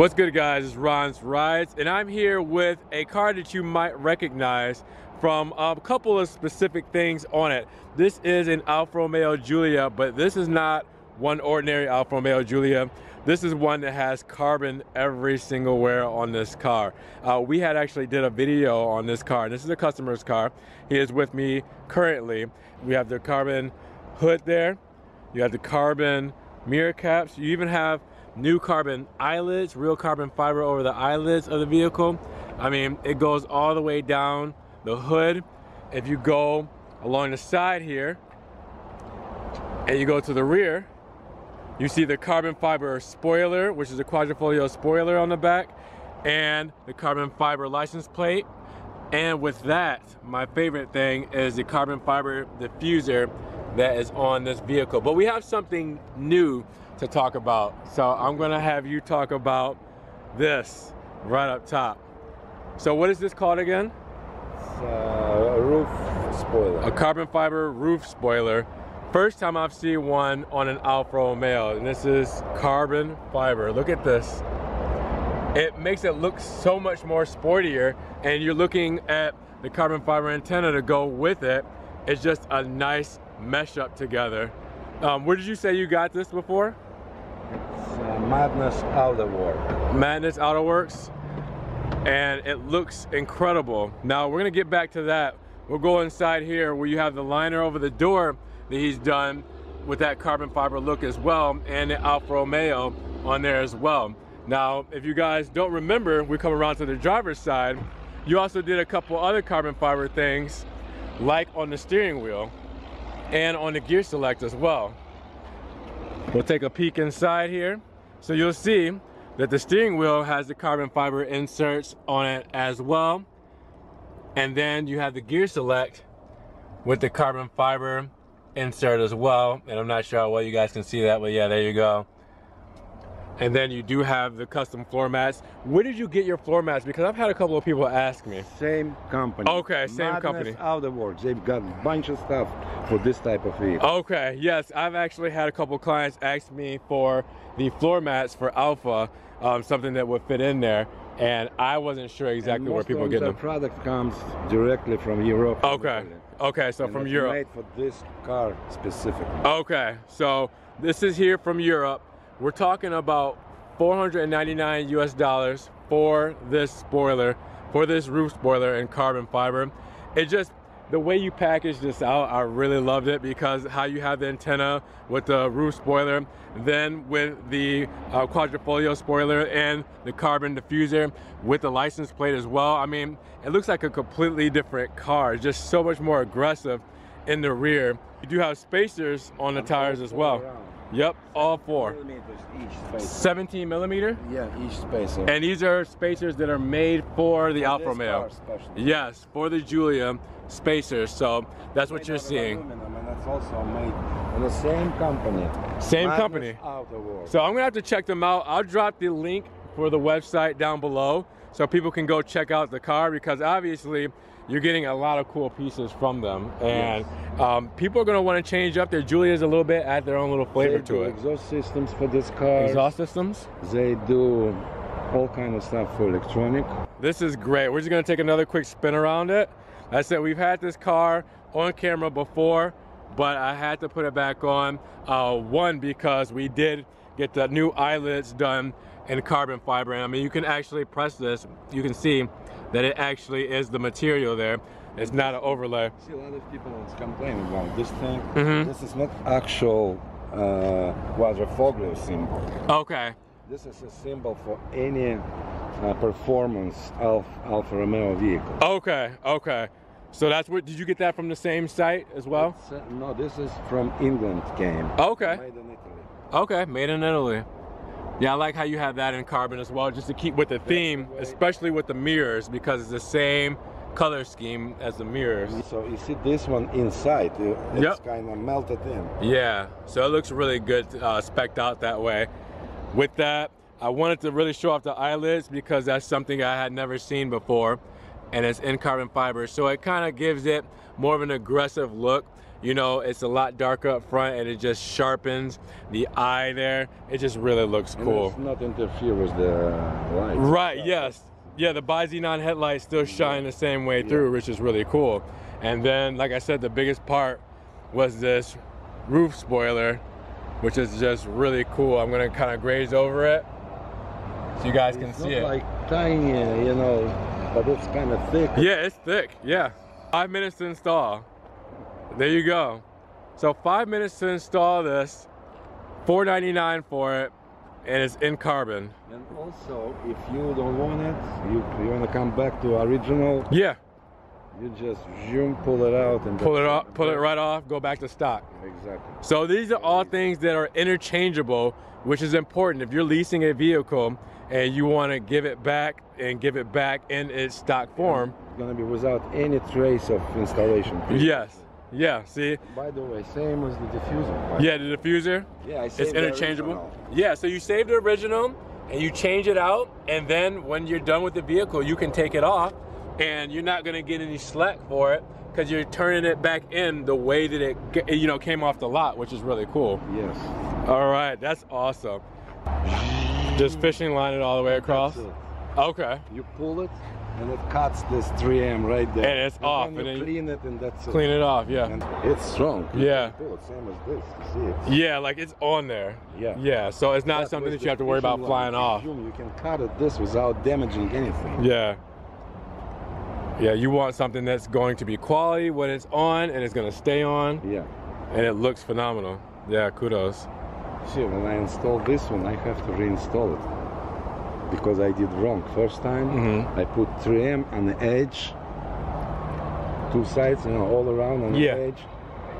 What's good guys, it's Ron's Rides and I'm here with a car that you might recognize from a couple of specific things on it. This is an Alfa Romeo Giulia, but this is not one ordinary Alfa Romeo Giulia. This is one that has carbon every single where on this car. Uh, we had actually did a video on this car. This is a customer's car. He is with me currently. We have the carbon hood there. You have the carbon mirror caps. You even have new carbon eyelids, real carbon fiber over the eyelids of the vehicle. I mean, it goes all the way down the hood. If you go along the side here and you go to the rear, you see the carbon fiber spoiler, which is a quadrifoglio spoiler on the back, and the carbon fiber license plate. And with that, my favorite thing is the carbon fiber diffuser that is on this vehicle. But we have something new to talk about. So I'm gonna have you talk about this right up top. So what is this called again? It's uh, a roof spoiler. A carbon fiber roof spoiler. First time I've seen one on an Alfa Romeo, and this is carbon fiber. Look at this. It makes it look so much more sportier, and you're looking at the carbon fiber antenna to go with it. It's just a nice mesh up together. Um, where did you say you got this before? Madness Auto Work. Madness Auto Works. And it looks incredible. Now we're gonna get back to that. We'll go inside here where you have the liner over the door that he's done with that carbon fiber look as well and the Alfa Romeo on there as well. Now, if you guys don't remember, we come around to the driver's side, you also did a couple other carbon fiber things like on the steering wheel and on the gear select as well. We'll take a peek inside here. So you'll see that the steering wheel has the carbon fiber inserts on it as well. And then you have the gear select with the carbon fiber insert as well. And I'm not sure how well you guys can see that, but yeah, there you go. And then you do have the custom floor mats. Where did you get your floor mats? Because I've had a couple of people ask me. Same company. Okay, same Madness company. Auto Works. They've got a bunch of stuff for this type of vehicle. Okay, yes, I've actually had a couple clients ask me for the floor mats for Alfa, um, something that would fit in there, and I wasn't sure exactly where people get the product comes directly from Europe. Okay, Italy. okay, so And from it's Europe. Made for this car specifically. Okay, so this is here from Europe. We're talking about 499 US dollars for this spoiler, for this roof spoiler in carbon fiber. It just, the way you package this out, I really loved it because how you have the antenna with the roof spoiler, then with the uh, spoiler and the carbon diffuser with the license plate as well. I mean, it looks like a completely different car, It's just so much more aggressive in the rear. You do have spacers on the tires as well. Around. Yep, all four. Millimeters each spacer. 17 millimeter. Yeah, each spacer. And these are spacers that are made for the For Alfa Romeo. Yes, for the Giulia spacers. So that's what you're seeing. aluminum, and it's also made in the same company. Same Madness company. Auto Works. So I'm gonna have to check them out. I'll drop the link for the website down below so people can go check out the car because obviously you're getting a lot of cool pieces from them. And um, people are gonna wanna change up their Giulias a little bit, add their own little flavor they to it. exhaust systems for this car. Exhaust systems. They do all kind of stuff for electronic. This is great. We're just gonna take another quick spin around it. I said we've had this car on camera before, but I had to put it back on. Uh, one, because we did get the new eyelids done in carbon fiber. And I mean, you can actually press this. You can see that it actually is the material there. It's not an overlay. See, a lot of people complain about this thing. Mhm. This is not actual uh, quadrifoglio symbol. Okay. This is a symbol for any uh, performance of Alfa Romeo vehicle. Okay. Okay. So that's what, did you get that from the same site as well? Uh, no, this is from England came. Okay. Made in Italy. Okay, made in Italy. Yeah, I like how you have that in carbon as well, just to keep with the theme, especially with the mirrors, because it's the same color scheme as the mirrors. So you see this one inside, it's Yep. kind of melted in. Yeah, so it looks really good uh, specked out that way. With that, I wanted to really show off the eyelids because that's something I had never seen before, and it's in carbon fiber, so it kind of gives it more of an aggressive look. You know, it's a lot darker up front and it just sharpens the eye there. It just really looks And cool. it's not interfere with the lights. Right, yes. Yeah, the bi-xenon headlights still shine the same way through, which is really cool. And then, like I said, the biggest part was this roof spoiler, which is just really cool. I'm gonna kind of graze over it so you guys can see it. like tiny, you know, but it's kind of thick. Yeah, it's thick. Yeah. Five minutes to install. There you go. So five minutes to install this, $4.99 for it, and it's in carbon. And also, if you don't want it, you, you want to come back to original, Yeah. you just zoom, pull it out, and Pull it off, pull it right off, go back to stock. Exactly. So these are all things that are interchangeable, which is important. If you're leasing a vehicle and you want to give it back and give it back in its stock form, It's gonna be without any trace of installation. yes. Yeah, see? By the way, same as the diffuser. right? Yeah, the diffuser, Yeah, I it's saved the interchangeable. Yeah, so you save the original and you change it out, and then when you're done with the vehicle, you can take it off, and you're not gonna get any slack for it because you're turning it back in the way that it, you know, came off the lot, which is really cool. Yes. All right, that's awesome. Just fishing line it all the way across. Okay. You pull it, and it cuts this 3M right there. And it's off, Then and you clean it, and that's it. Clean it off, yeah. And it's strong. Yeah. Pull same as this. You see it. Yeah, like it's on there. Yeah. Yeah, so it's not But something that you have to worry about flying off. You, you can cut it this without damaging anything. Yeah. Yeah, you want something that's going to be quality when it's on and it's going to stay on Yeah. and it looks phenomenal. Yeah, kudos. See, when I install this one, I have to reinstall it because I did wrong first time. Mhm. I put 3M on the edge, two sides, you know, all around on the Yeah. edge.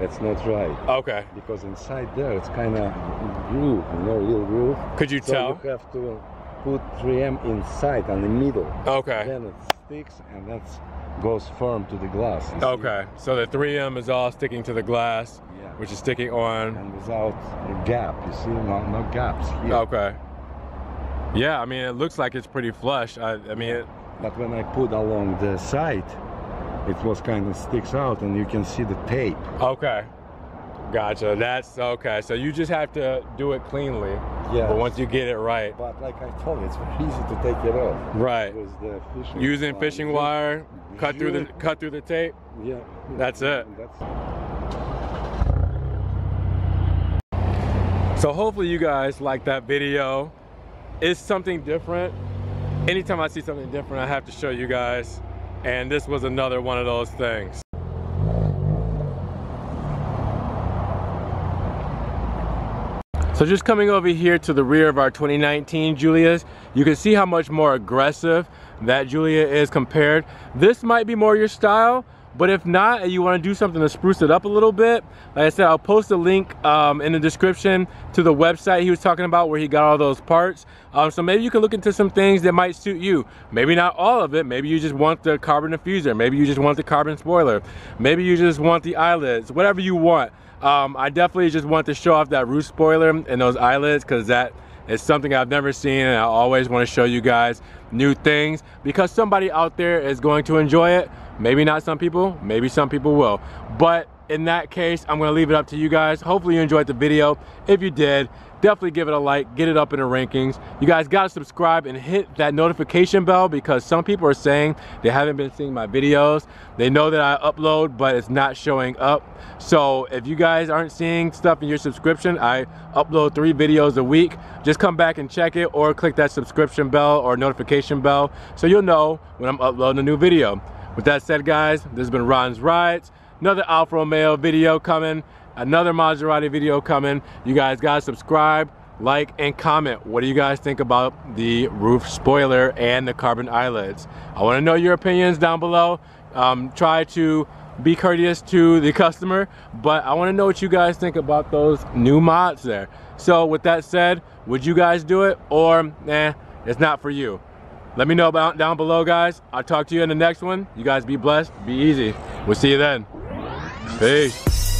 That's not right Okay. because inside there it's kind of groove, you know, little groove. Could you So tell? you have to put 3M inside on the middle. Okay. Then it sticks and that goes firm to the glass. you see? Okay. So the 3M is all sticking to the glass, Yeah. which is sticking on. And without a gap, you see, no, no gaps here. Okay. Yeah, I mean, it looks like it's pretty flush. I, I mean, it, But when I put along the side, it was kind of sticks out and you can see the tape. okay. Gotcha. That's okay. So you just have to do it cleanly. Yeah. But once you get it right, But like I told you, it's very easy to take it off. right. With the fishing Using line. fishing wire, cut through the cut through the tape. Yeah. That's it. That's So hopefully you guys like that video. It's something different. Anytime I see something different, I have to show you guys. And this was another one of those things. So just coming over here to the rear of our 2019 Giulias, you can see how much more aggressive that Giulia is compared. This might be more your style, but if not, and you want to do something to spruce it up a little bit, like I said, I'll post a link um, in the description to the website he was talking about where he got all those parts. Um, so maybe you can look into some things that might suit you. Maybe not all of it. Maybe you just want the carbon diffuser. Maybe you just want the carbon spoiler. Maybe you just want the eyelids. Whatever you want. Um, I definitely just want to show off that roof spoiler and those eyelids because that is something I've never seen and I always want to show you guys new things because somebody out there is going to enjoy it. Maybe not some people, maybe some people will. But in that case, I'm gonna leave it up to you guys. Hopefully you enjoyed the video. If you did, definitely give it a like, get it up in the rankings. You guys gotta subscribe and hit that notification bell because some people are saying they haven't been seeing my videos. They know that I upload, but it's not showing up. So if you guys aren't seeing stuff in your subscription, I upload three videos a week. Just come back and check it or click that subscription bell or notification bell so you'll know when I'm uploading a new video. With that said, guys, this has been Ron's Rides. Another Alfa Romeo video coming. Another Maserati video coming. You guys gotta subscribe, like, and comment. What do you guys think about the roof spoiler and the carbon eyelids? I wanna know your opinions down below. Um, try to be courteous to the customer, but I wanna know what you guys think about those new mods there. So with that said, would you guys do it or nah, it's not for you? Let me know about down below, guys. I'll talk to you in the next one. You guys be blessed, be easy. We'll see you then. Peace.